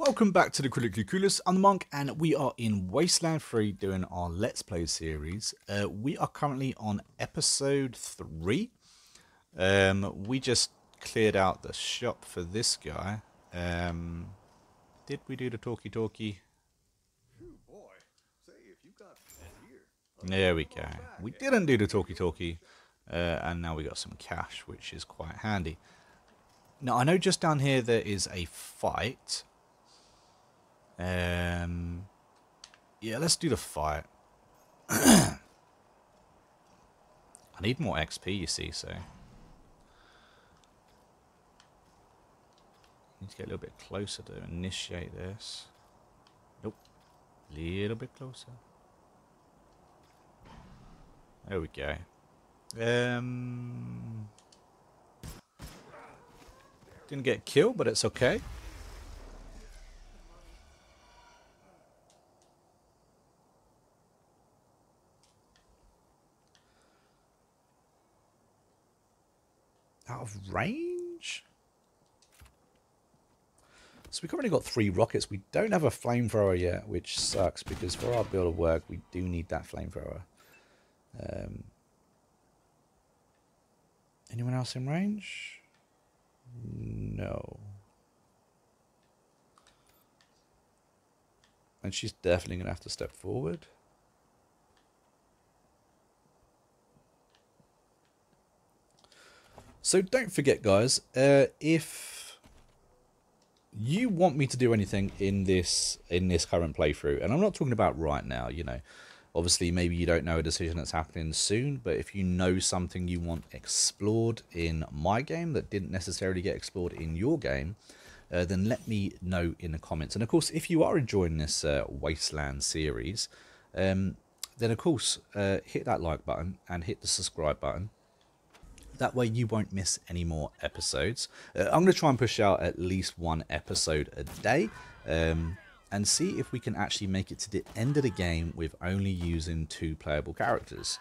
Welcome back to the Critically Clueless. I'm the Monk, and we are in Wasteland 3 doing our Let's Play series. Uh, we are currently on episode 3. Um, we just cleared out the shop for this guy. Um, did we do the talkie-talkie? There we go. We didn't do the talkie-talkie, uh, and now we got some cash, which is quite handy. Now, I know just down here there is a fight. Um, yeah, let's do the fight. I need more XP, you see, so... Need to get a little bit closer to initiate this. Nope. A little bit closer. There we go. Um, didn't get killed, but it's okay. Range? So we've already got three rockets. We don't have a flamethrower yet, which sucks because for our build of work, we do need that flamethrower. Um, anyone else in range? No. And she's definitely going to have to step forward. So don't forget, guys, uh, if you want me to do anything in this in this current playthrough, and I'm not talking about right now, you know, obviously maybe you don't know a decision that's happening soon, but if you know something you want explored in my game that didn't necessarily get explored in your game, uh, then let me know in the comments. And of course, if you are enjoying this uh, Wasteland series, um, then of course uh, hit that like button and hit the subscribe button that way you won't miss any more episodes. Uh, I'm going to try and push out at least one episode a day um, and see if we can actually make it to the end of the game with only using two playable characters.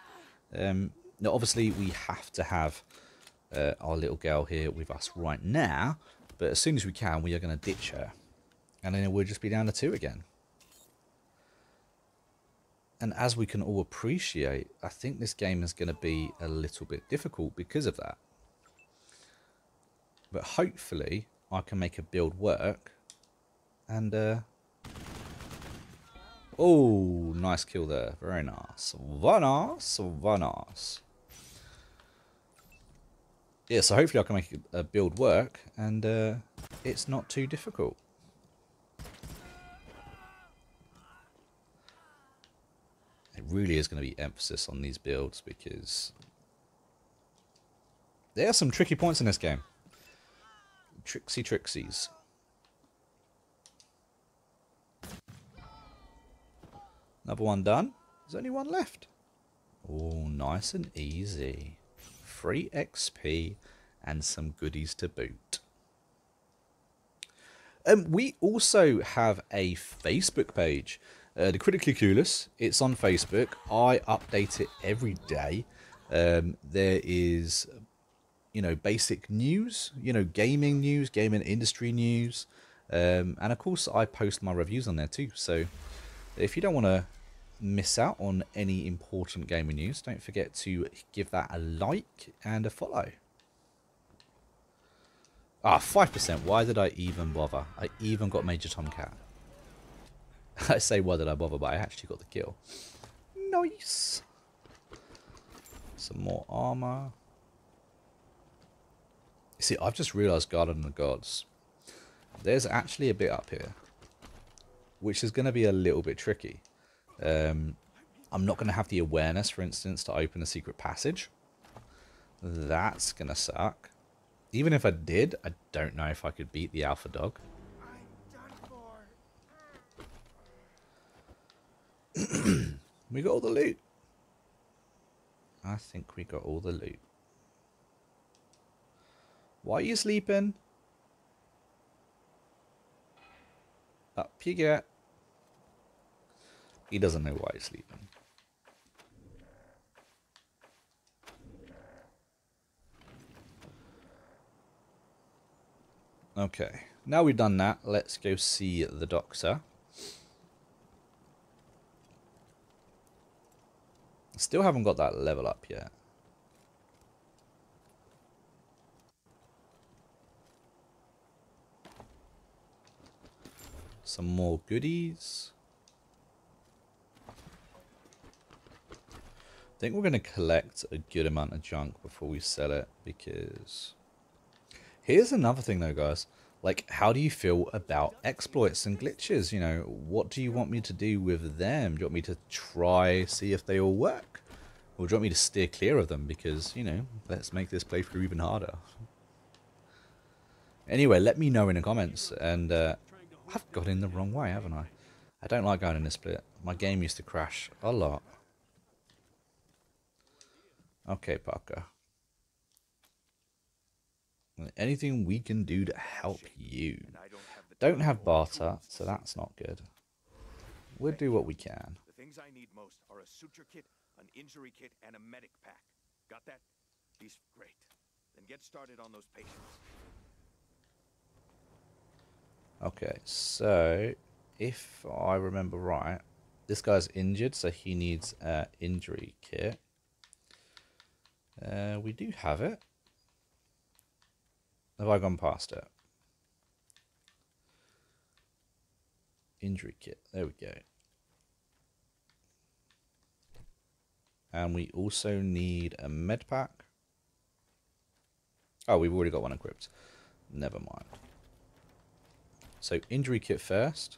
Um, now, obviously, we have to have uh, our little girl here with us right now, but as soon as we can, we are going to ditch her. And then we'll just be down to two again. And as we can all appreciate, I think this game is going to be a little bit difficult because of that. But hopefully I can make a build work. And, uh... Oh, nice kill there. Very nice. Very nice. Very ass. Yeah, so hopefully I can make a build work. And uh, it's not too difficult. Really is going to be emphasis on these builds because there are some tricky points in this game. Tricksy Trixies. Another one done. There's only one left. Oh, nice and easy. Free XP and some goodies to boot. Um, we also have a Facebook page. Uh, the Critically Clueless, it's on Facebook. I update it every day. Um, there is, you know, basic news, you know, gaming news, gaming industry news. Um, and of course, I post my reviews on there too. So if you don't want to miss out on any important gaming news, don't forget to give that a like and a follow. Ah, 5%. Why did I even bother? I even got Major Tomcat. I say why did I bother, but I actually got the kill. Nice. Some more armor. You see, I've just realised Garden of the Gods. There's actually a bit up here. Which is going to be a little bit tricky. Um, I'm not going to have the awareness, for instance, to open a secret passage. That's going to suck. Even if I did, I don't know if I could beat the alpha dog. we got all the loot. I think we got all the loot. Why are you sleeping? Up you get. He doesn't know why he's sleeping. Okay. Now we've done that, let's go see the doctor. Still haven't got that level up yet. Some more goodies. I think we're going to collect a good amount of junk before we sell it because here's another thing though guys like how do you feel about exploits and glitches? You know what do you want me to do with them? Do you want me to try see if they all work? Or do you want me to steer clear of them? Because you know let's make this playthrough even harder. Anyway let me know in the comments. And uh, I've got in the wrong way haven't I? I don't like going in this split. My game used to crash a lot. Okay Parker Anything we can do to help you. Don't have barter, so that's not good. We'll do what we can. The things I need most are a suture kit, an injury kit, and a medic pack. Got that? He's great. Then get started on those patients. Okay, so if I remember right, this guy's injured, so he needs an injury kit. Uh, we do have it. Have I gone past it? Injury kit. There we go. And we also need a med pack. Oh, we've already got one equipped. Never mind. So injury kit first.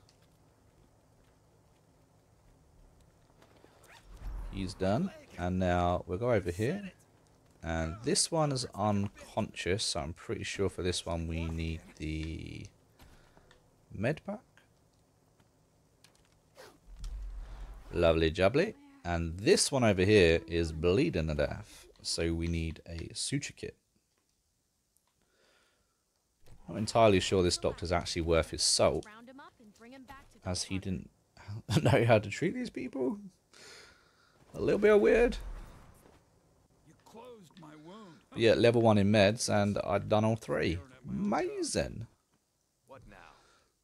He's done. And now we'll go over here. And this one is unconscious, so I'm pretty sure for this one we need the med pack. Lovely jubbly. And this one over here is bleeding to death, so we need a suture kit. I'm not entirely sure this doctor's actually worth his salt, as he didn't know how to treat these people. A little bit weird. Yeah, level one in meds, and I'd done all three. Amazing. What now?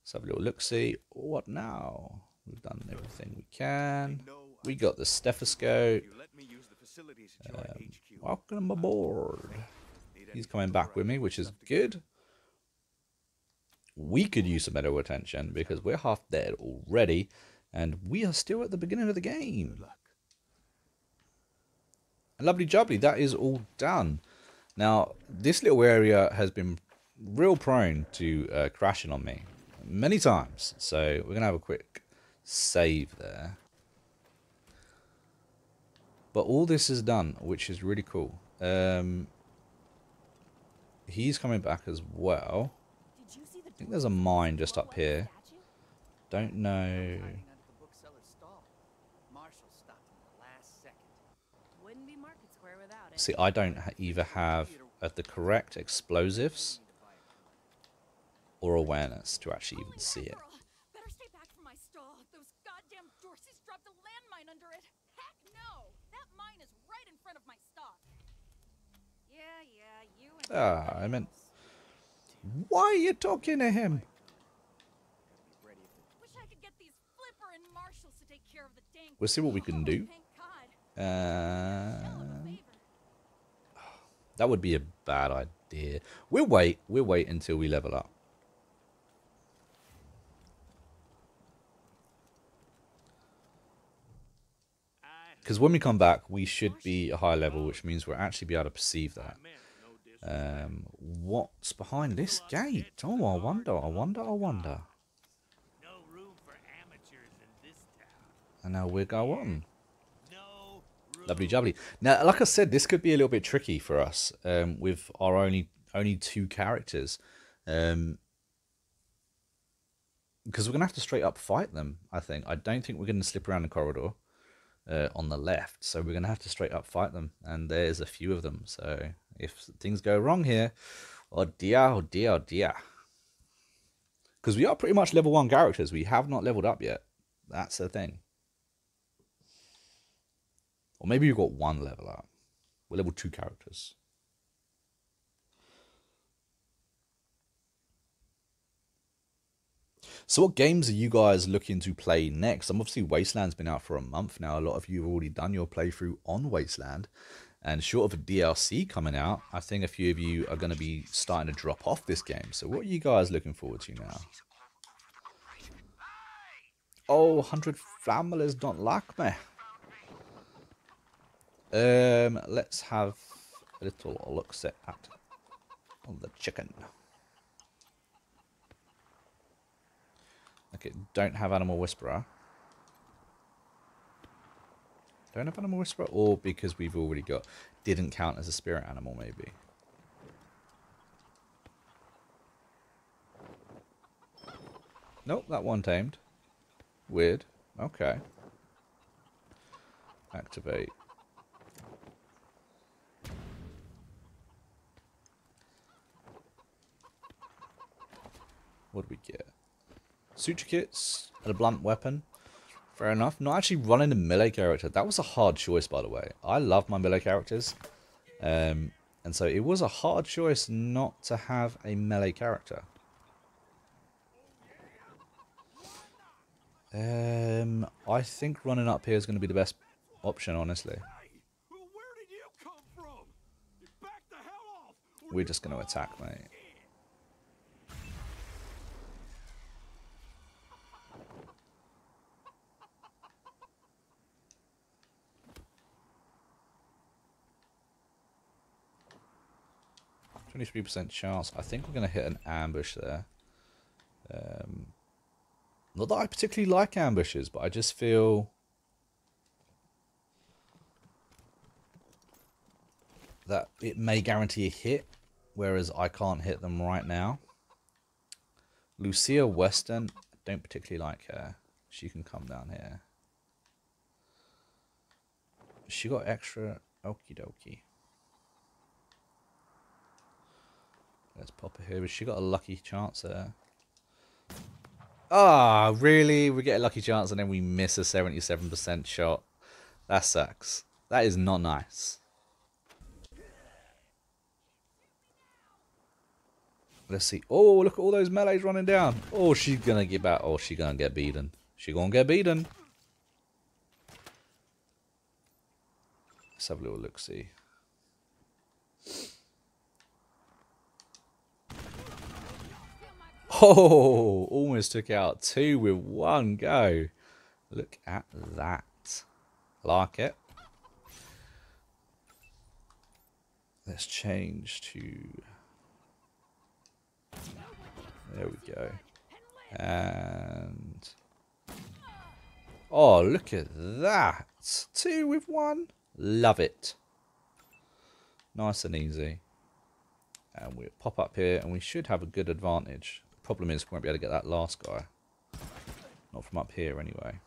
Let's have a little look see. What now? We've done everything we can. We got the stethoscope. Um, welcome aboard. He's coming back with me, which is good. We could use some medical attention because we're half dead already, and we are still at the beginning of the game. Lovely jubbly, that is all done. Now, this little area has been real prone to uh, crashing on me many times. So we're going to have a quick save there. But all this is done, which is really cool. Um, he's coming back as well. I think there's a mine just up here. Don't know. See, I don't either have uh, the correct explosives or awareness to actually even see it. Better stay back from my stall. Those goddamn Dorseys dropped a landmine under it. Heck no! That mine is right in front of my stall. Yeah, yeah, you and Ah, I meant. Why are you talking to him? Wish I could get these Flipper and Marshalls to take care of the dang. We'll see what we can do. Thank Uh, Hell of a favor. That would be a bad idea. We'll wait. We'll wait until we level up. Because when we come back, we should be a high level, which means we'll actually be able to perceive that. Um, what's behind this gate? Oh, I wonder, I wonder, I wonder. And now we'll go on. Lovely jubbly. Now, like I said, this could be a little bit tricky for us um, with our only only two characters. Um, because we're going to have to straight up fight them, I think. I don't think we're going to slip around the corridor uh, on the left. So we're going to have to straight up fight them. And there's a few of them. So if things go wrong here, oh dear, oh dear, oh dear. Because we are pretty much level one characters. We have not leveled up yet. That's the thing. Or maybe you've got one level up. We're level two characters. So, what games are you guys looking to play next? I'm obviously Wasteland's been out for a month now. A lot of you have already done your playthrough on Wasteland, and short of a DLC coming out, I think a few of you are going to be starting to drop off this game. So, what are you guys looking forward to now? Oh, 100 families don't like me. Um, let's have a little look at the chicken. Okay, don't have Animal Whisperer. Don't have Animal Whisperer, or because we've already got... Didn't count as a spirit animal, maybe. Nope, that one tamed. Weird. Okay. Activate. What do we get? Suture kits and a blunt weapon. Fair enough. Not actually running a melee character. That was a hard choice, by the way. I love my melee characters. Um, and so it was a hard choice not to have a melee character. Um, I think running up here is going to be the best option, honestly. Hey, well, where did you come from? You back the hell off! or We're just going to attack, mate. Twenty-three percent chance. I think we're going to hit an ambush there. Um, not that I particularly like ambushes, but I just feel that it may guarantee a hit, whereas I can't hit them right now. Lucia Weston, don't particularly like her. She can come down here. She got extra okie dokie. Let's pop her here. But she got a lucky chance there. Ah, really? We get a lucky chance and then we miss a 77% shot. That sucks. That is not nice. Let's see. Oh, look at all those melees running down. Oh, she's gonna get back. Oh, she gonna get beaten. She gonna get beaten. Let's have a little look. Oh, almost took out two with one go. Look at that. Like it. Let's change to. There we go. And. Oh, look at that. Two with one. Love it. Nice and easy. And we'll pop up here and we should have a good advantage. Problem is we won't be able to get that last guy. Not from up here anyway.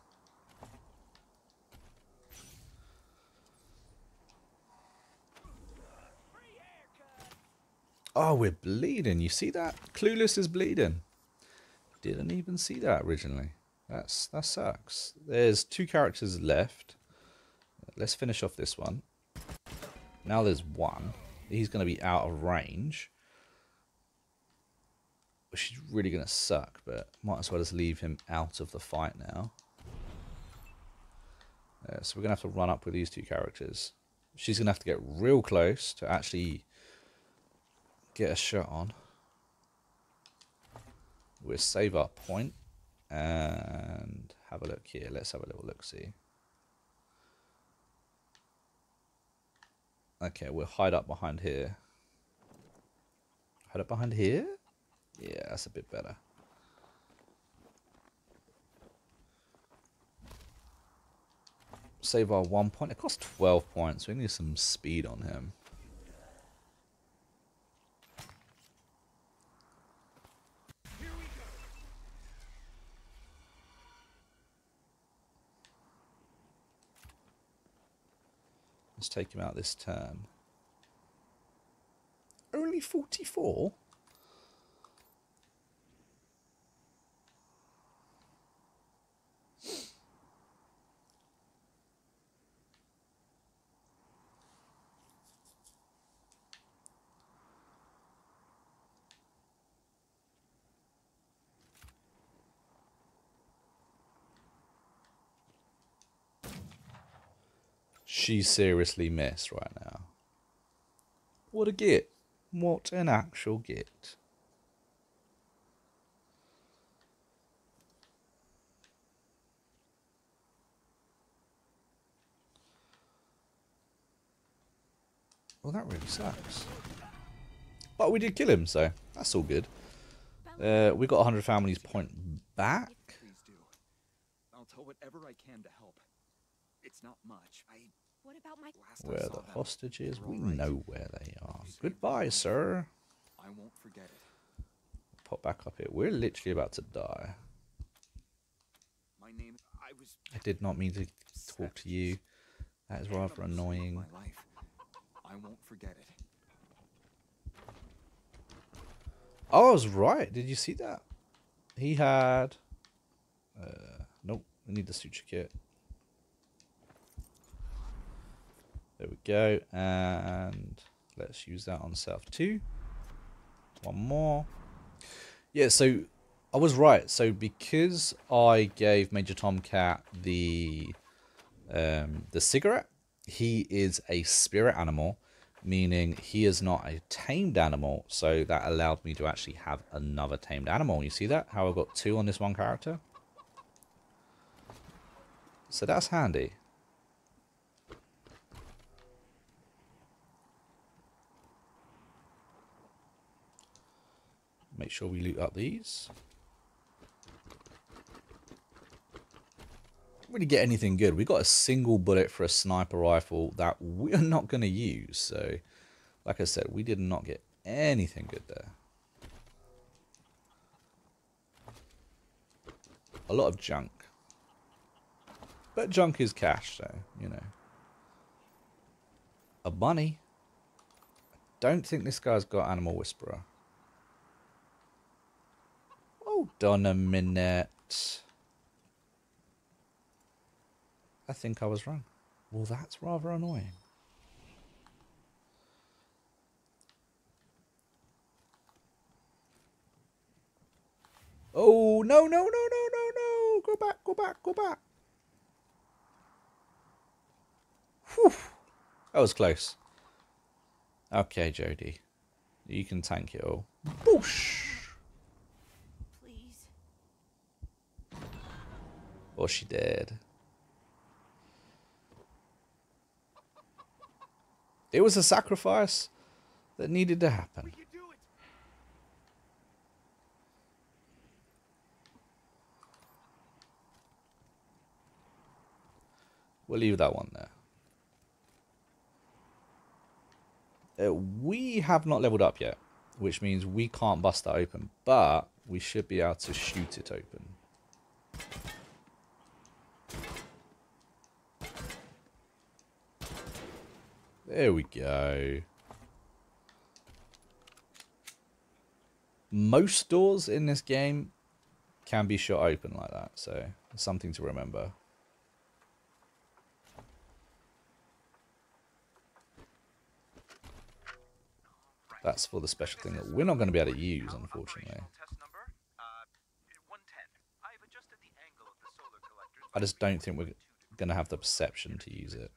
Oh, we're bleeding. You see that? Clueless is bleeding. Didn't even see that originally. That's that sucks. There's two characters left. Let's finish off this one. Now there's one. He's going to be out of range. Is really going to suck, but might as well just leave him out of the fight now. Uh, so we're going to have to run up with these two characters. She's going to have to get real close to actually get a shot on. We'll save our point and have a look here. Let's have a little look see. Okay, we'll hide up behind here. Hide up behind here? Yeah, that's a bit better. Save our one point. It costs 12 points. We need some speed on him. Let's take him out this turn. Only 44? She's seriously missed right now. What a git. What an actual git. Well, that really sucks. But we did kill him, so that's all good. Uh, we got 100 families point back. Please do. I'll tell whatever I can to help. It's not much. I What about my Where the them, hostages, they we all right. know where they are. Goodbye, sir. I won't forget it. Pop back up here. We're literally about to die. My name. I was. I did not mean to talk to you. That is rather annoying. My life. I won't forget it. Oh, I was right. Did you see that? He had. Uh, nope. We need the suture kit. There we go. And let's use that on self too. One more. Yeah, so I was right. So because I gave Major Tomcat the um, the cigarette, he is a spirit animal, meaning he is not a tamed animal. So that allowed me to actually have another tamed animal. You see that? How I got two on this one character? So that's handy. Make sure we loot up these. Really get anything good. We got a single bullet for a sniper rifle that we're not going to use. So, like I said, we did not get anything good there. A lot of junk. But junk is cash, so, you know. A bunny. I don't think this guy's got Animal Whisperer. Hold on a minute. I think I was wrong. Well, that's rather annoying. Oh, no, no, no, no, no, no. Go back, go back, go back. Whew. That was close. Okay, Jody. You can tank it all. Boosh. please? Or she did. It was a sacrifice that needed to happen. You do it. We'll leave that one there. Uh, we have not leveled up yet, which means we can't bust that open, but we should be able to shoot it open. There we go. Most doors in this game can be shot open like that, so something to remember. That's for the special thing that we're not going to be able to use, unfortunately. I just don't think we're going to have the perception to use it.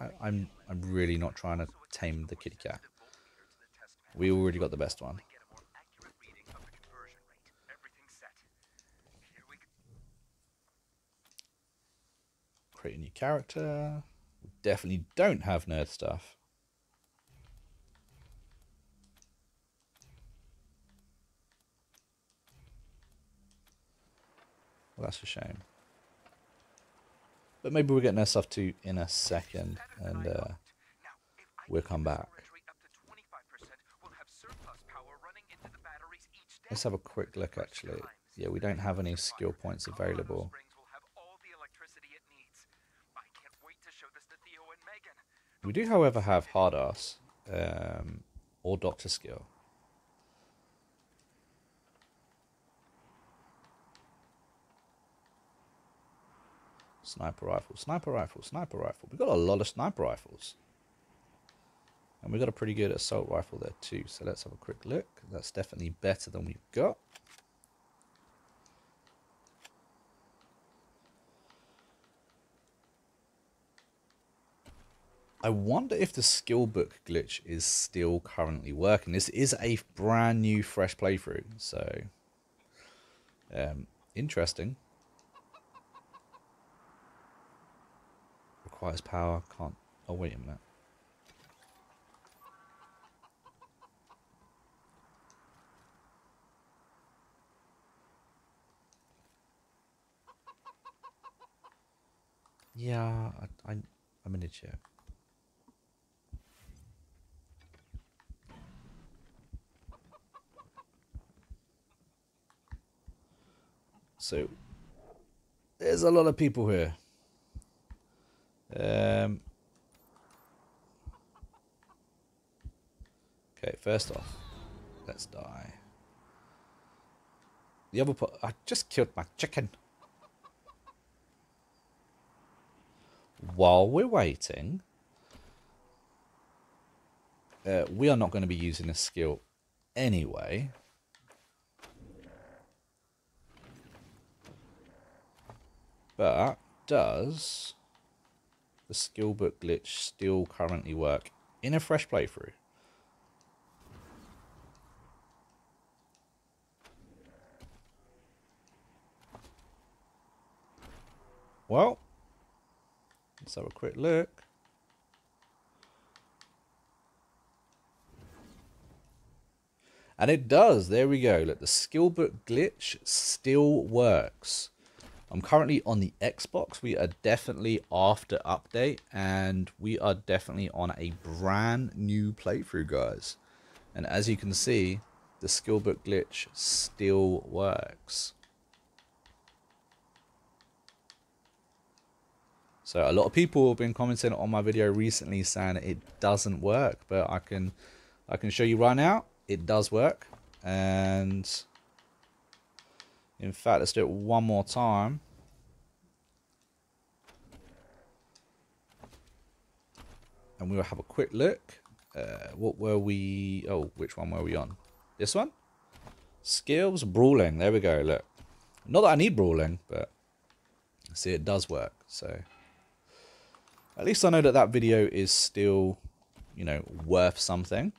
I, I'm I'm really not trying to tame the kitty cat. We already got the best one. Create a new character. We definitely don't have nerd stuff. Well, that's a shame. But maybe we'll get nerd stuff too in a second, and uh, we'll come back. Let's have a quick look, actually. Yeah, we don't have any skill points available. We do, however, have hard ass um, or doctor skill. Sniper rifle, sniper rifle, sniper rifle. We've got a lot of sniper rifles. And we've got a pretty good assault rifle there too. So let's have a quick look. That's definitely better than we've got. I wonder if the skill book glitch is still currently working. This is a brand new, fresh playthrough, so um, interesting. Requires power. Can't. Oh wait a minute. Yeah, I, I, I'm an idiot. So, there's a lot of people here. Um, okay, first off, let's die. The other part, I just killed my chicken. While we're waiting, uh, we are not going to be using this skill anyway. But does the skill book glitch still currently work in a fresh playthrough? Well, let's have a quick look. And it does. There we go. Look, the skill book glitch still works. I'm currently on the Xbox. We are definitely after update and we are definitely on a brand new playthrough, guys. And as you can see, the skill book glitch still works. So a lot of people have been commenting on my video recently saying it doesn't work, but I can I can show you right now it does work. And in fact, let's do it one more time. And we will have a quick look. Uh, what were we... Oh, which one were we on? This one? Skills, brawling. There we go, look. Not that I need brawling, but... See, it does work, so... At least I know that that video is still, you know, worth something.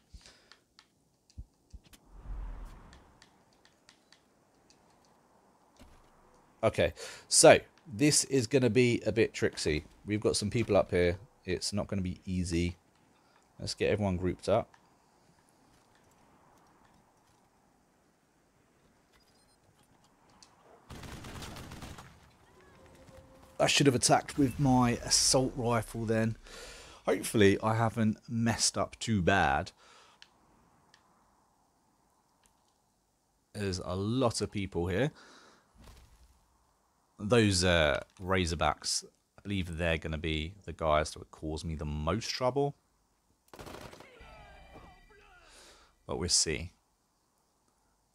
Okay, so this is going to be a bit tricksy. We've got some people up here. It's not going to be easy. Let's get everyone grouped up. I should have attacked with my assault rifle then. Hopefully I haven't messed up too bad. There's a lot of people here those uh, Razorbacks, I believe they're going to be the guys that would cause me the most trouble. But we'll see.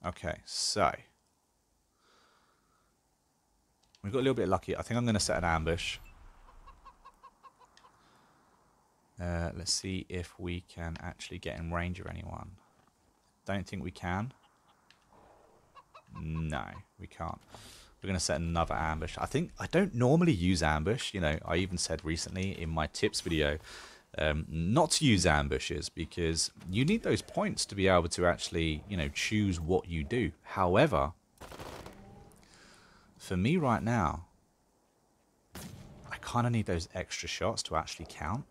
Okay, so. We got a little bit lucky. I think I'm going to set an ambush. Uh, let's see if we can actually get in range of anyone. Don't think we can. No, we can't. We're going to set another ambush. I think I don't normally use ambush. You know, I even said recently in my tips video um, not to use ambushes because you need those points to be able to actually, you know, choose what you do. However, for me right now, I kind of need those extra shots to actually count.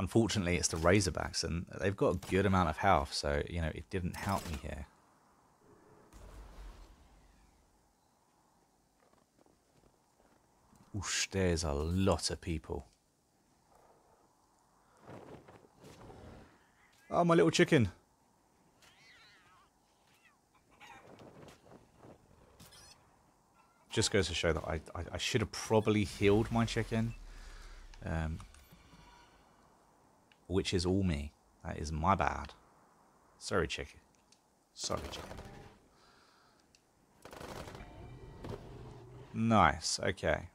Unfortunately, it's the Razorbacks, and they've got a good amount of health, so, you know, it didn't help me here. Oosh, there's a lot of people. Oh, my little chicken. Just goes to show that I, I, I should have probably healed my chicken. Um, which is all me. That is my bad. Sorry, chicken. Sorry, chicken. Nice, okay.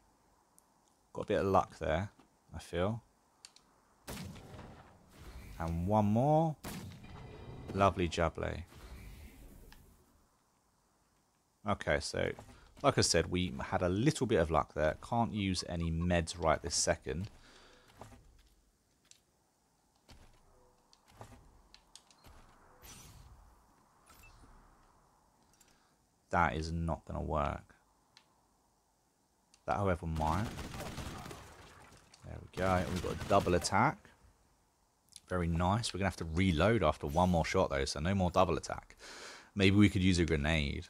Got a bit of luck there, I feel. And one more. Lovely Jable. Okay, so like I said, we had a little bit of luck there. Can't use any meds right this second. That is not going to work. That, however, might. Go. We've got a double attack. Very nice. We're going to have to reload after one more shot, though, so no more double attack. Maybe we could use a grenade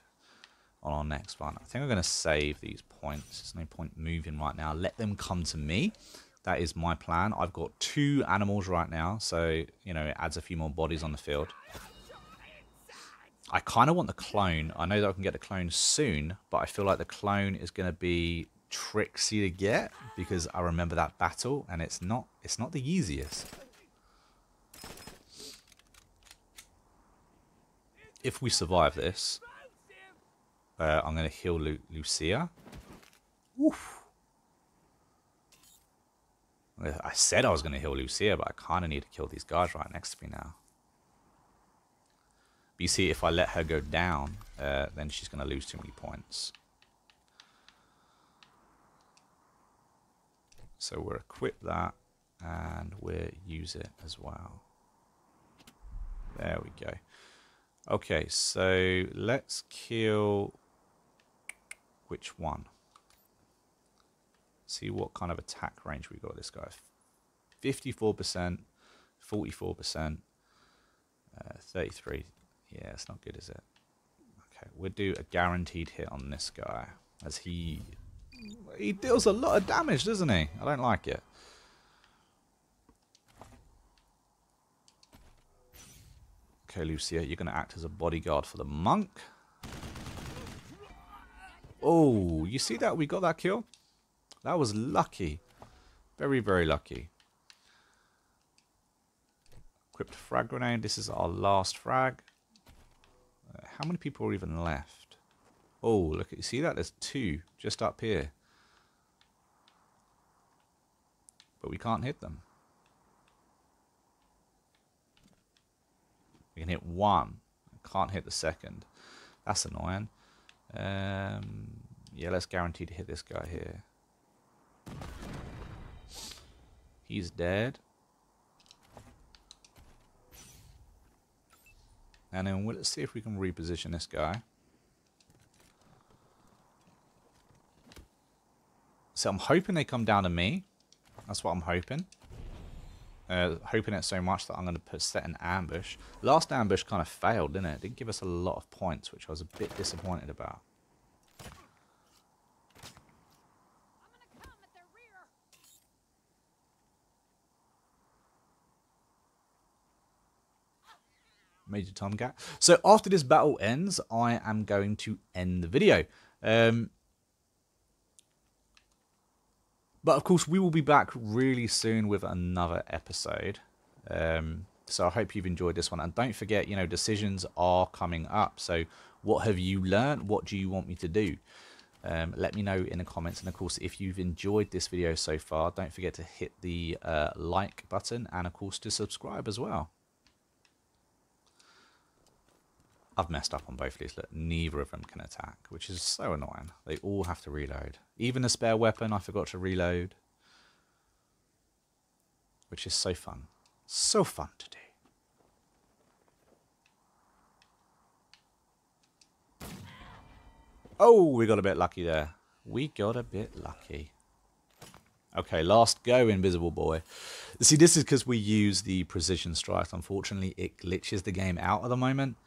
on our next one. I think I'm going to save these points. There's no point moving right now. Let them come to me. That is my plan. I've got two animals right now, so, you know, it adds a few more bodies on the field. I kind of want the clone. I know that I can get the clone soon, but I feel like the clone is going to be tricksy to get because I remember that battle and it's not it's not the easiest. If we survive this, uh, I'm going to heal Lu Lucia. Oof. I said I was going to heal Lucia, but I kind of need to kill these guys right next to me now. But you see, if I let her go down, uh, then she's going to lose too many points. So we'll equip that and we'll use it as well. There we go. Okay, so let's kill which one? See what kind of attack range we got this guy. 54%, 44%, uh, 33. Yeah, it's not good, is it? Okay, we'll do a guaranteed hit on this guy as he he deals a lot of damage, doesn't he? I don't like it. Okay, Lucia, you're going to act as a bodyguard for the monk. Oh, you see that? We got that kill? That was lucky. Very, very lucky. Equipped frag grenade. This is our last frag. Uh, how many people are even left? Oh, look, you see that? There's two just up here. But we can't hit them. We can hit one. Can't hit the second. That's annoying. Um, yeah, let's guarantee to hit this guy here. He's dead. And then let's see if we can reposition this guy. So I'm hoping they come down to me. That's what I'm hoping. Uh, hoping it so much that I'm going to put set an ambush. Last ambush kind of failed, didn't it? It didn't give us a lot of points, which I was a bit disappointed about. Major Tomcat. So after this battle ends, I am going to end the video. Um, but of course, we will be back really soon with another episode. Um, so I hope you've enjoyed this one. And don't forget, you know, decisions are coming up. So what have you learned? What do you want me to do? Um, let me know in the comments. And of course, if you've enjoyed this video so far, don't forget to hit the uh, like button and of course to subscribe as well. I've messed up on both of these. Look, neither of them can attack, which is so annoying. They all have to reload. Even the spare weapon, I forgot to reload. Which is so fun. So fun to do. Oh, we got a bit lucky there. We got a bit lucky. Okay, last go, Invisible Boy. See, this is because we use the Precision Strike. Unfortunately, it glitches the game out at the moment.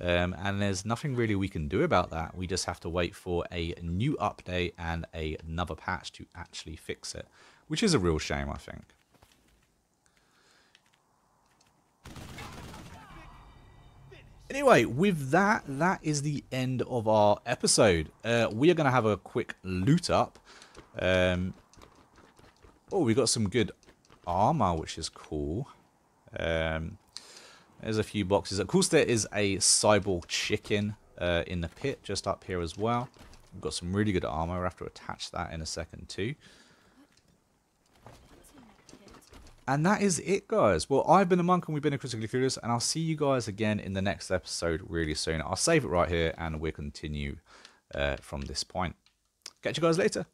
Um, and there's nothing really we can do about that. We just have to wait for a new update and a, another patch to actually fix it, which is a real shame, I think. Anyway, with that, that is the end of our episode. Uh, we are going to have a quick loot up. Um, oh, we got some good armor, which is cool. Um, there's a few boxes. Of course, there is a cyborg chicken uh, in the pit just up here as well. We've got some really good armor. We'll have to attach that in a second too. And that is it, guys. Well, I've been a monk and we've been a critically curious, and I'll see you guys again in the next episode really soon. I'll save it right here, and we'll continue uh, from this point. Catch you guys later.